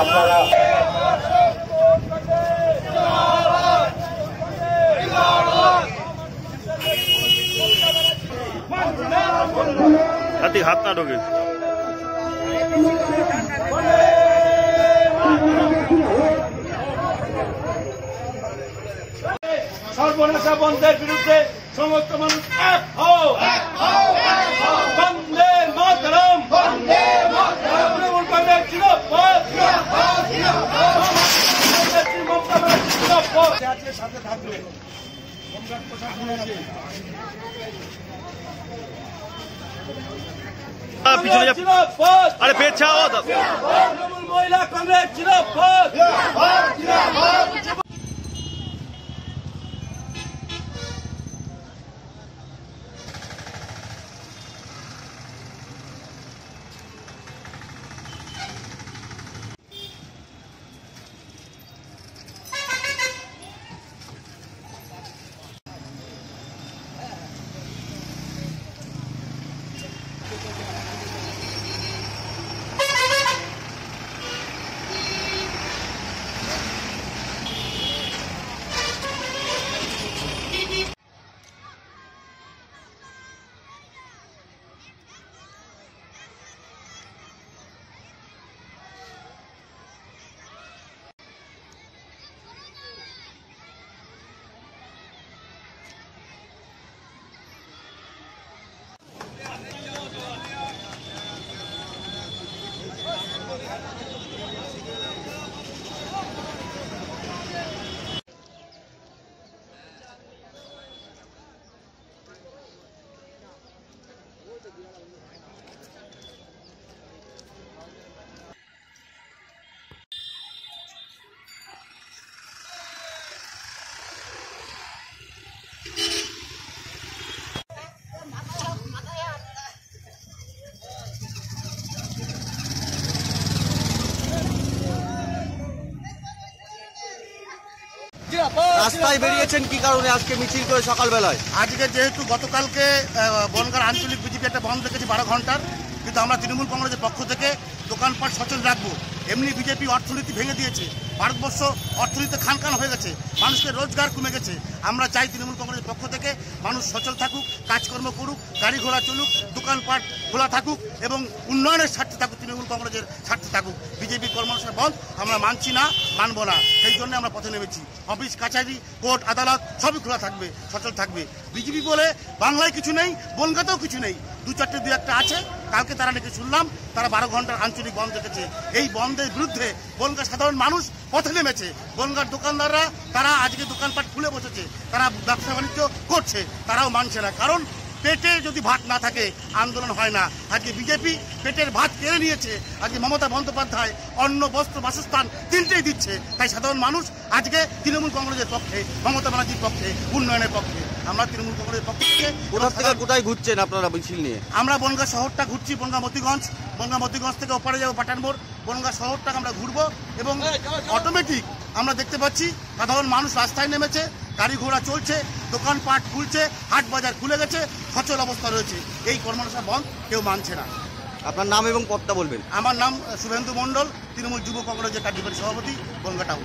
আপনারা হাতি হাত না ঢোকে। সর্বনাশা বন্ধের বিরুদ্ধে সমস্ত মানুষ এক পিছনে। আরে। তৃণমূল মহিলা কংগ্রেস রাস্তায় বেরিয়েছেন কি কারণে আজকে মিছিল করে সকালবেলায়? আজকে যেহেতু গতকালকে আহ, বনগাঁ আঞ্চলিক বিজেপি একটা বন্ধ রেখেছি বারো ঘণ্টার কিন্তু আমরা তৃণমূল কংগ্রেসের পক্ষ থেকে দোকানপাট সচল রাখব। এমনি বিজেপি অর্থনীতি ভেঙে দিয়েছে। ভারতবর্ষ অর্থনীতি খান খান হয়ে গেছে। মানুষকে রোজগার কমে গেছে। আমরা চাই তৃণমূল কংগ্রেসের পক্ষ থেকে মানুষ সচল থাকুক, কাজকর্ম করুক, গাড়ি ঘোড়া চলুক, দোকানপাট খোলা থাকুক এবং উন্নয়নের স্বার্থে থাকুক, তৃণমূল কংগ্রেসের স্বার্থে থাকুক। বিজেপি কর্মসূচি বন্ধ আমরা মানছি না, মানব না। সেই জন্য আমরা পথে নেমেছি। অফিস, কাছারি, কোর্ট, আদালত সবই খোলা থাকবে, সচল থাকবে। বিজেপি বলে বাংলায় কিছু নেই, বনগাতেও কিছু নেই। দু চারটে, দু একটা আছে। কালকে তারা নাকি শুনলাম, তারা বারো ঘণ্টার আঞ্চলিক বন্ধ রেখেছে এই বন্ধের বিরুদ্ধে বনগাঁ সাধারণ মানুষ পথে নেমেছে। বনগাঁর দোকানদাররা, তারা আজকে দোকানপাট খুলে বসেছে। তারা ব্যবসা বাণিজ্য করছে, তারাও মানছে না। কারণ পেটে যদি ভাত না থাকে আন্দোলন হয় না। আজকে বিজেপি পেটের ভাত কেড়ে নিয়েছে। আজকে মমতা বন্দ্যোপাধ্যায় অন্ন বস্ত্র বাসস্থান তিনটেই দিচ্ছে। তাই সাধারণ মানুষ আজকে তৃণমূল কংগ্রেসের পক্ষে মমতা ব্যানার্জির পক্ষে উন্নয়নের পক্ষে আমরা তৃণমূল কংগ্রেসের পক্ষ থেকে কোথা থেকে কোথায় ঘুরছেন আপনারা মিছিল নিয়ে? আমরা বনগা শহরটা ঘুরছি বনগা মতিগঞ্জ। বনগা মতিগঞ্জ থেকে ওপারে যাব পাটানবোর বনগা শহরটাকে আমরা ঘুরবো এবং অটোমেটিক আমরা দেখতে পাচ্ছি সাধারণ মানুষ রাস্তায় নেমেছে। গাড়ি ঘোড়া চলছে দোকানপাট খুলছে হাট বাজার খুলে গেছে সচল অবস্থা রয়েছে। এই কর্মশা বন্ধ কেউ মানছে না। আপনার নাম এবং পদটা বলবেন। আমার নাম শুভেন্দু মণ্ডল তৃণমূল যুব কংগ্রেসের কার্যকরী সভাপতি Ganga town.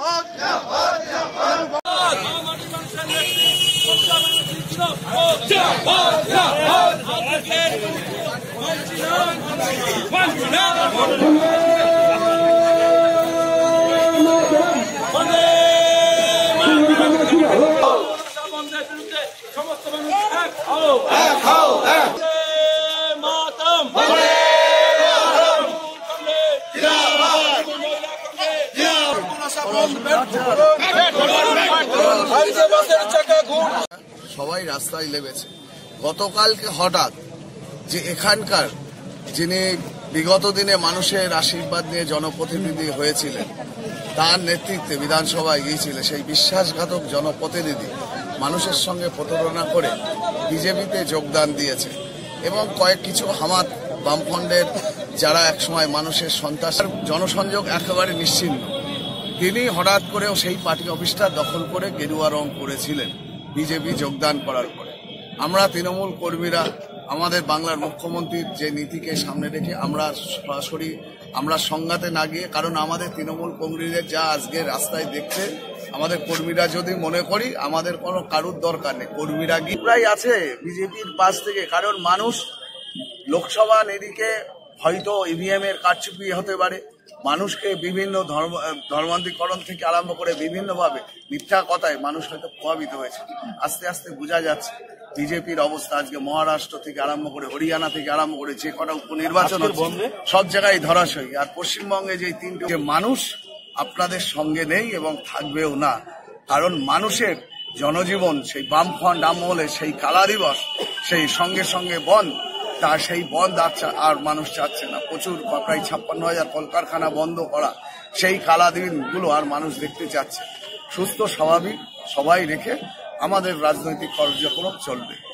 One, two, one, one, one. সবাই রাস্তায় নেমেছে। গতকালকে হঠাৎ যে এখানকার যিনি বিগত দিনে মানুষের আশীর্বাদ নিয়ে জনপ্রতিনিধি হয়েছিলেন, তার নেতৃত্বে বিধানসভায় গিয়েছিলেন সেই বিশ্বাসঘাতক জনপ্রতিনিধি মানুষের সঙ্গে প্রতারণা করে বিজেপিতে যোগদান দিয়েছে এবং কয়েক কিছু হামাত বামফ্রন্টের যারা একসময় মানুষের সন্ত্রাস জনসংযোগ একেবারে নিশ্চিন্ন। তিনি হঠাৎ করেও সেই পার্টি অফিসটা দখল করে গেরুয়া রং করেছিলেন, বিজেপি যোগদান করার পরে। আমরা তৃণমূল কর্মীরা, আমাদের বাংলার মুখ্যমন্ত্রীর যে নীতিকে সামনে রেখে আমরা সরাসরি, আমরা সংঘাতে না গিয়ে, কারণ আমাদের তৃণমূল কংগ্রেসের যা আজকে রাস্তায় দেখছে, আমাদের কর্মীরা যদি মনে করি, আমাদের কোনো কারুর দরকার নেই। কর্মীরা গিয়ে প্রায় আছে বিজেপির পাশ থেকে, কারণ মানুষ লোকসভা এদিকে হয়তো ইভিএম এর কারচুপি হতে পারে। মানুষকে বিভিন্ন ধর্ম ধর্মান্তরীকরণ থেকে আরম্ভ করে বিভিন্নভাবে মিথ্যা কথায় মানুষ হয়তো প্রভাবিত হয়েছে। আস্তে আস্তে বোঝা যাচ্ছে বিজেপির অবস্থা আজকে মহারাষ্ট্র থেকে আরম্ভ করে হরিয়ানা থেকে আরম্ভ করে যে কটা উপনির্বাচন সব জায়গায় ধরাশয়ী। আর পশ্চিমবঙ্গে যে তিনটে যে মানুষ আপনাদের সঙ্গে নেই এবং থাকবেও না কারণ মানুষের জনজীবন সেই বামফ্রন্ট আমলে সেই কালা দিবস সেই সঙ্গে সঙ্গে বন্ধ তা সেই বন্ধ আর মানুষ চাচ্ছে না। প্রচুর প্রায় ছাপ্পান্ন হাজার কলকারখানা বন্ধ করা, সেই কালা দিনগুলো আর মানুষ দেখতে চাচ্ছে। সুস্থ, স্বাভাবিক, সবাই রেখে আমাদের রাজনৈতিক কার্যক্রম চলবে।